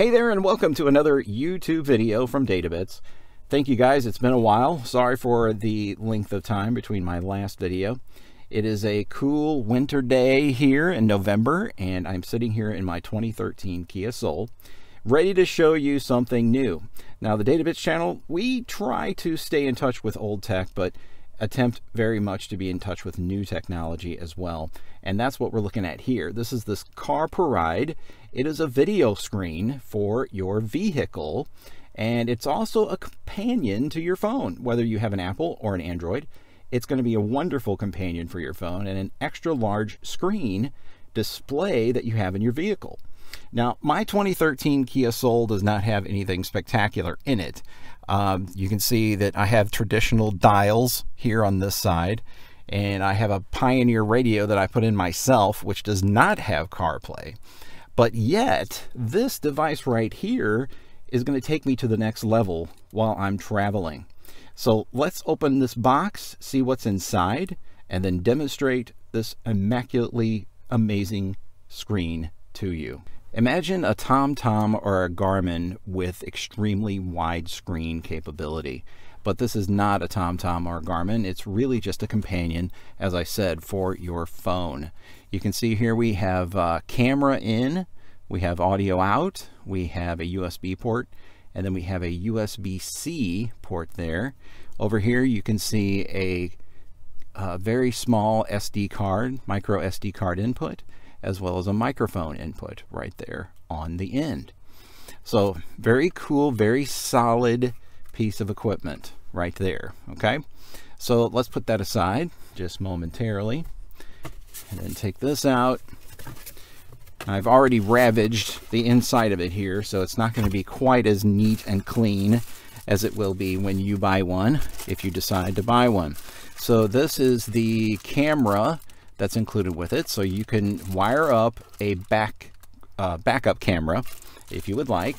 Hey there and welcome to another YouTube video from Databits. Thank you guys, it's been a while. Sorry for the length of time between my last video. It is a cool winter day here in November and I'm sitting here in my 2013 Kia Soul ready to show you something new. Now the Databits channel, we try to stay in touch with old tech, but attempt very much to be in touch with new technology as well. And that's what we're looking at here. This is this Carpuride. It is a video screen for your vehicle, and it's also a companion to your phone, whether you have an Apple or an Android. It's going to be a wonderful companion for your phone and an extra large screen display that you have in your vehicle. Now, my 2013 Kia Soul does not have anything spectacular in it. Um, you can see that I have traditional dials here on this side, and I have a Pioneer radio that I put in myself, which does not have CarPlay. But yet, this device right here is going to take me to the next level while I'm traveling. So let's open this box, see what's inside, and then demonstrate this immaculately amazing screen to you. Imagine a TomTom or a Garmin with extremely wide screen capability. But this is not a TomTom or a Garmin. It's really just a companion, as I said, for your phone. You can see here we have uh, camera in, we have audio out, we have a USB port, and then we have a USB-C port there. Over here you can see a, a very small SD card, micro SD card input as well as a microphone input right there on the end. So very cool, very solid piece of equipment right there. Okay, so let's put that aside just momentarily and then take this out. I've already ravaged the inside of it here, so it's not going to be quite as neat and clean as it will be when you buy one, if you decide to buy one. So this is the camera that's included with it. So you can wire up a back uh, backup camera if you would like.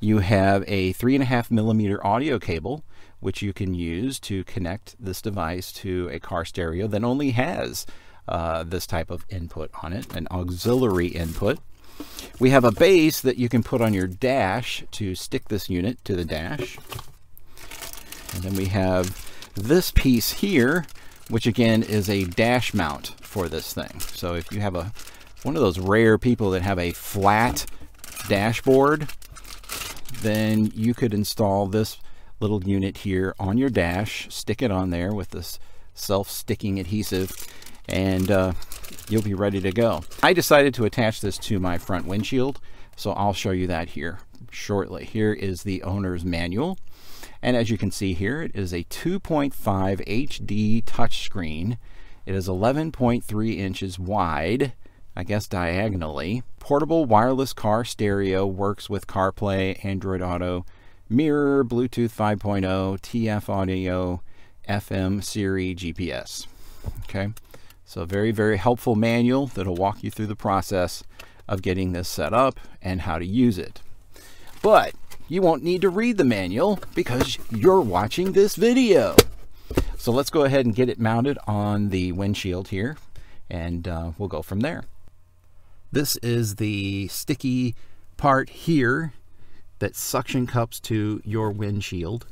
You have a three and a half millimeter audio cable, which you can use to connect this device to a car stereo that only has uh, this type of input on it, an auxiliary input. We have a base that you can put on your dash to stick this unit to the dash. And then we have this piece here which again is a dash mount for this thing. So if you have a one of those rare people that have a flat dashboard, then you could install this little unit here on your dash, stick it on there with this self-sticking adhesive, and uh, you'll be ready to go. I decided to attach this to my front windshield, so I'll show you that here shortly. Here is the owner's manual. And as you can see here, it is a 2.5 HD touchscreen. It is 11.3 inches wide, I guess diagonally. Portable wireless car stereo works with CarPlay, Android Auto, mirror, Bluetooth 5.0, TF audio, FM, Siri, GPS. Okay, so very, very helpful manual that'll walk you through the process of getting this set up and how to use it. But you won't need to read the manual because you're watching this video. So let's go ahead and get it mounted on the windshield here and uh, we'll go from there. This is the sticky part here that suction cups to your windshield.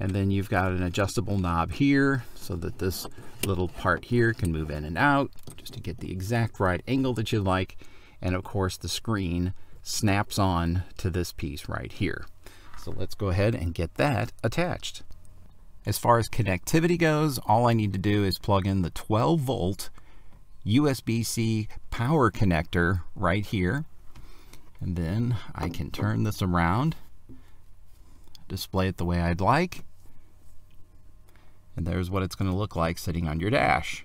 And then you've got an adjustable knob here so that this little part here can move in and out just to get the exact right angle that you like. And of course the screen snaps on to this piece right here. So let's go ahead and get that attached. As far as connectivity goes, all I need to do is plug in the 12 volt USB-C power connector right here. And then I can turn this around, display it the way I'd like. And there's what it's going to look like sitting on your dash.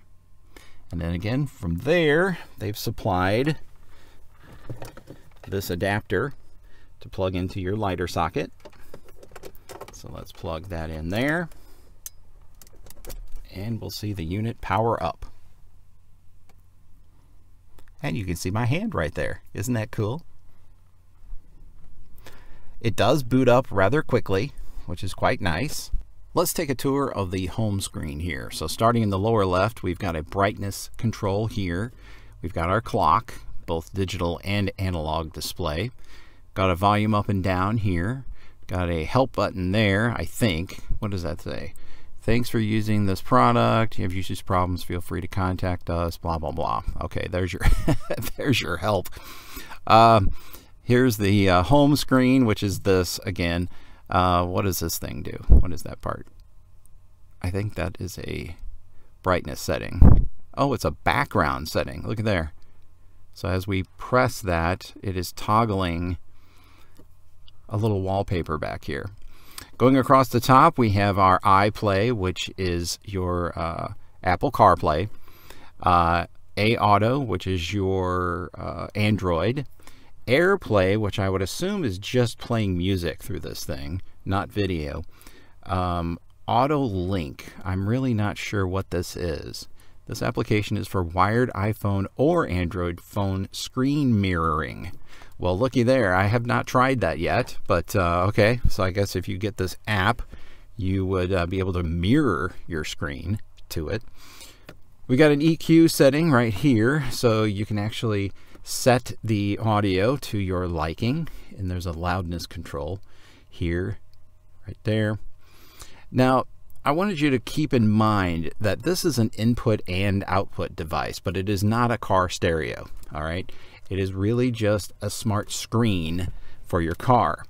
And then again, from there, they've supplied this adapter to plug into your lighter socket. So let's plug that in there. And we'll see the unit power up. And you can see my hand right there. Isn't that cool? It does boot up rather quickly, which is quite nice. Let's take a tour of the home screen here. So starting in the lower left, we've got a brightness control here. We've got our clock, both digital and analog display. got a volume up and down here. Got a help button there, I think. What does that say? Thanks for using this product. If you have usage problems, feel free to contact us. Blah blah blah. Okay, there's your there's your help. Um, here's the uh, home screen, which is this again. Uh, what does this thing do? What is that part? I think that is a brightness setting. Oh, it's a background setting. Look at there. So as we press that, it is toggling a little wallpaper back here. Going across the top, we have our iPlay, which is your uh, Apple CarPlay. Uh, A Auto, which is your uh, Android. AirPlay, which I would assume is just playing music through this thing, not video. Um, Auto Link, I'm really not sure what this is. This application is for wired iPhone or Android phone screen mirroring. Well, looky there. I have not tried that yet, but uh, okay. So I guess if you get this app, you would uh, be able to mirror your screen to it. We got an EQ setting right here, so you can actually set the audio to your liking, and there's a loudness control here, right there. Now, I wanted you to keep in mind that this is an input and output device, but it is not a car stereo, all right? It is really just a smart screen for your car.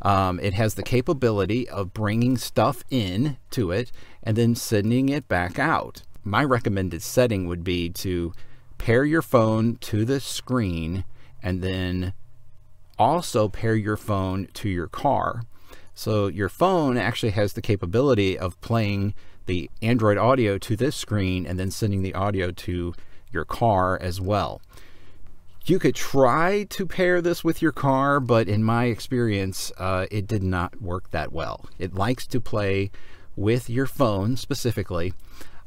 Um, it has the capability of bringing stuff in to it and then sending it back out. My recommended setting would be to pair your phone to the screen and then also pair your phone to your car. So your phone actually has the capability of playing the Android audio to this screen and then sending the audio to your car as well. You could try to pair this with your car, but in my experience, uh, it did not work that well. It likes to play with your phone specifically.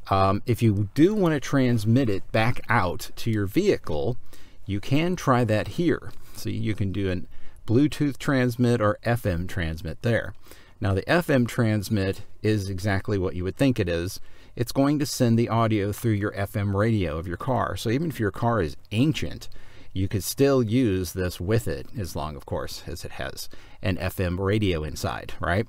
Um, if you do want to transmit it back out to your vehicle, you can try that here. So you can do an Bluetooth transmit or FM transmit there. Now the FM transmit is exactly what you would think it is. It's going to send the audio through your FM radio of your car. So even if your car is ancient, you could still use this with it, as long, of course, as it has an FM radio inside, right?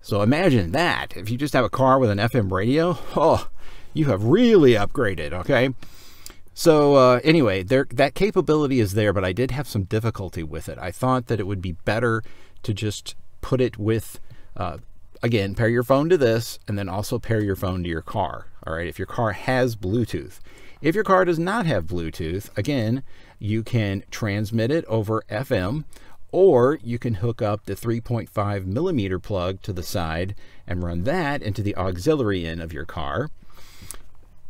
So imagine that. If you just have a car with an FM radio, oh, you have really upgraded, okay? So uh, anyway, there that capability is there, but I did have some difficulty with it. I thought that it would be better to just put it with, uh, again, pair your phone to this, and then also pair your phone to your car. All right, if your car has Bluetooth. If your car does not have Bluetooth, again, you can transmit it over FM or you can hook up the 3.5 millimeter plug to the side and run that into the auxiliary in of your car.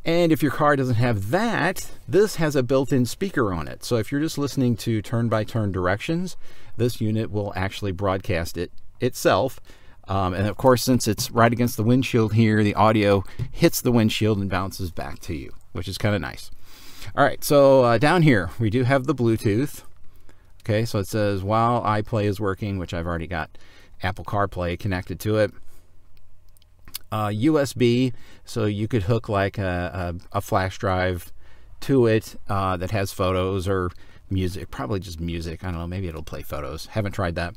And if your car doesn't have that, this has a built-in speaker on it. So if you're just listening to turn-by-turn -turn directions, this unit will actually broadcast it itself. Um, and of course, since it's right against the windshield here, the audio hits the windshield and bounces back to you, which is kind of nice. All right, so uh, down here, we do have the Bluetooth. Okay, so it says while iPlay is working, which I've already got Apple CarPlay connected to it. Uh, USB, so you could hook like a, a, a flash drive to it uh, that has photos or music, probably just music. I don't know, maybe it'll play photos. Haven't tried that.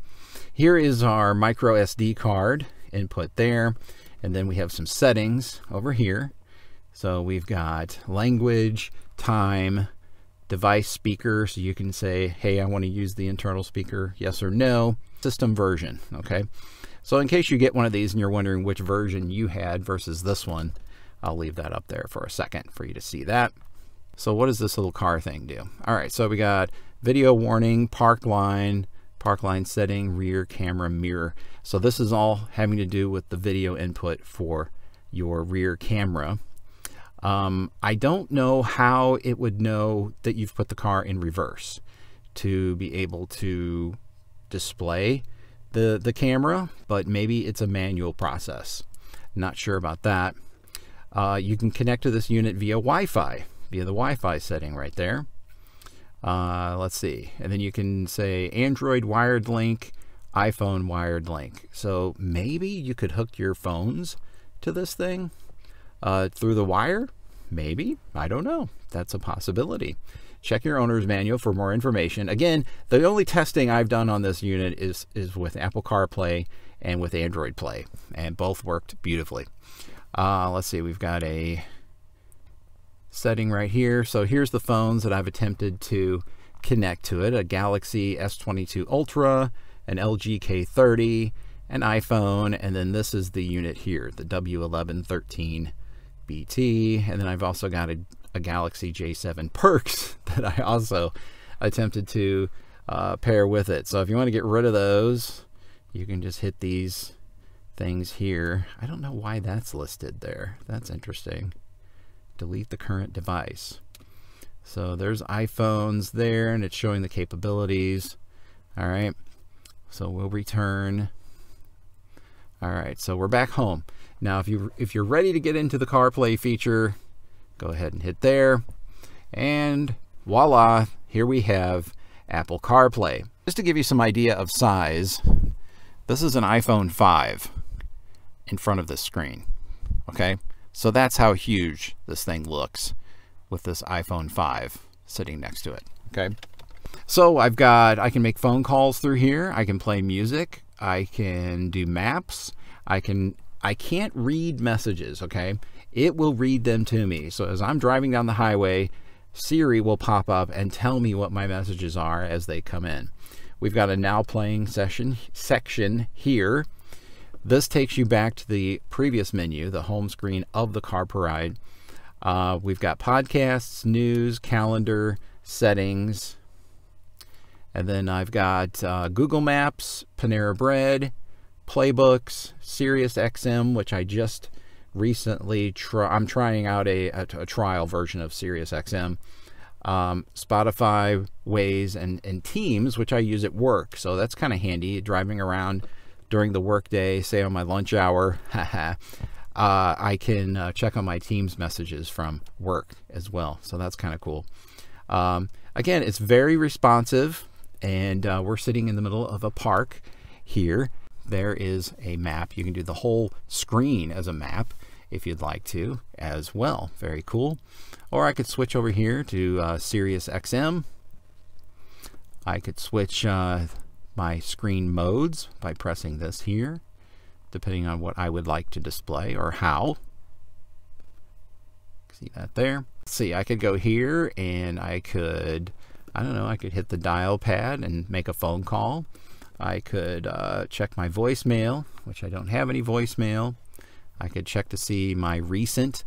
Here is our micro SD card input there. And then we have some settings over here. So we've got language, time, device speaker, so you can say, hey, I want to use the internal speaker, yes or no, system version, okay? So in case you get one of these and you're wondering which version you had versus this one, I'll leave that up there for a second for you to see that. So what does this little car thing do? All right, so we got video warning, park line, park line setting, rear camera mirror. So this is all having to do with the video input for your rear camera. Um, I don't know how it would know that you've put the car in reverse to be able to display the, the camera, but maybe it's a manual process. Not sure about that. Uh, you can connect to this unit via Wi-Fi, via the Wi-Fi setting right there. Uh, let's see. And then you can say Android wired link, iPhone wired link. So maybe you could hook your phones to this thing uh, through the wire? Maybe. I don't know. That's a possibility. check your owner's manual for more information. Again, the only testing I've done on this unit is, is with Apple CarPlay and with Android Play, and both worked beautifully. Uh, let's see, we've got a setting right here. So here's the phones that I've attempted to connect to it, a Galaxy S22 Ultra, an LG K30, an iPhone, and then this is the unit here, the W1113 BT, and then I've also got a, a Galaxy J7 Perx that I also attempted to uh, pair with it. So if you want to get rid of those, you can just hit these things here. I don't know why that's listed there. That's interesting. Delete the current device. So there's iPhones there, and it's showing the capabilities. All right. So we'll return. All right. So we're back home. Now, if you if you're ready to get into the CarPlay feature, go ahead and hit there, and voila, here we have Apple CarPlay. Just to give you some idea of size, this is an iPhone 5 in front of this screen. Okay, so that's how huge this thing looks with this iPhone 5 sitting next to it. Okay. So I've got, I can make phone calls through here. I can play music. I can do maps. I can, I can't read messages. Okay. It will read them to me. So as I'm driving down the highway, Siri will pop up and tell me what my messages are as they come in. We've got a now playing session section here. This takes you back to the previous menu, the home screen of the CarPlay. Uh, we've got podcasts, news, calendar, settings, and then I've got uh, Google Maps, Panera Bread, playbooks, Sirius XM, which I just recently try. I'm trying out a, a, a trial version of Sirius XM. Um, Spotify, Waze, and, and Teams, which I use at work. So that's kind of handy driving around during the workday, say on my lunch hour. uh, I can uh, check on my team's messages from work as well. So that's kind of cool. Um, again, it's very responsive, and uh, we're sitting in the middle of a park here. There is a map. You can do the whole screen as a map if you'd like to as well. Very cool. Or I could switch over here to uh, Sirius XM. I could switch uh, my screen modes by pressing this here depending on what I would like to display or how. See that there? see, I could go here and I could, I don't know, I could hit the dial pad and make a phone call. I could uh, check my voicemail, which I don't have any voicemail. I could check to see my recent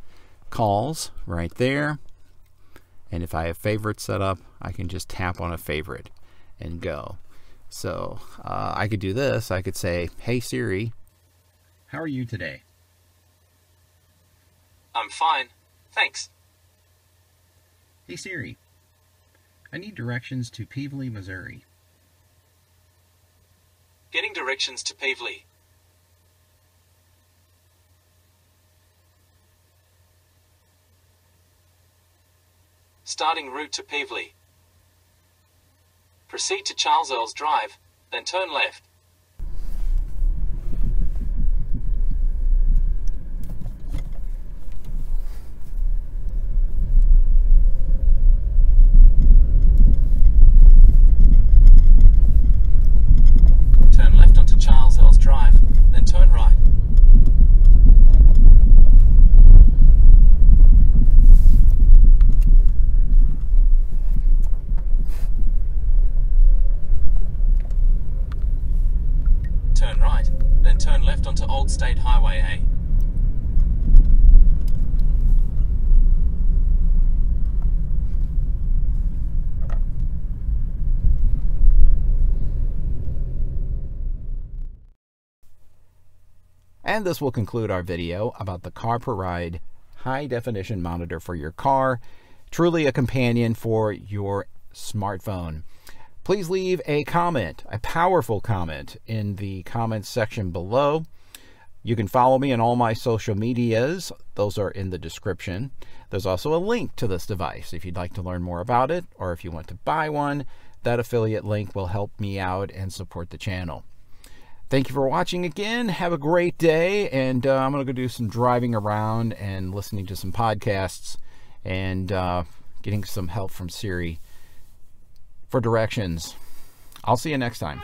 calls right there. And if I have favorites set up, I can just tap on a favorite and go. So uh, I could do this. I could say, hey Siri, how are you today? I'm fine, thanks. Hey Siri, I need directions to Pevely, Missouri. Getting directions to Pevely. Starting route to Pevely. Proceed to Charles Earls Drive, then turn left. State Highway A. And this will conclude our video about the CarPlay high definition monitor for your car. Truly a companion for your smartphone. Please leave a comment, a powerful comment, in the comments section below. You can follow me on all my social medias. Those are in the description. There's also a link to this device if you'd like to learn more about it or if you want to buy one. That affiliate link will help me out and support the channel. Thank you for watching again. Have a great day. And uh, I'm going to go do some driving around and listening to some podcasts and uh, getting some help from Siri for directions. I'll see you next time.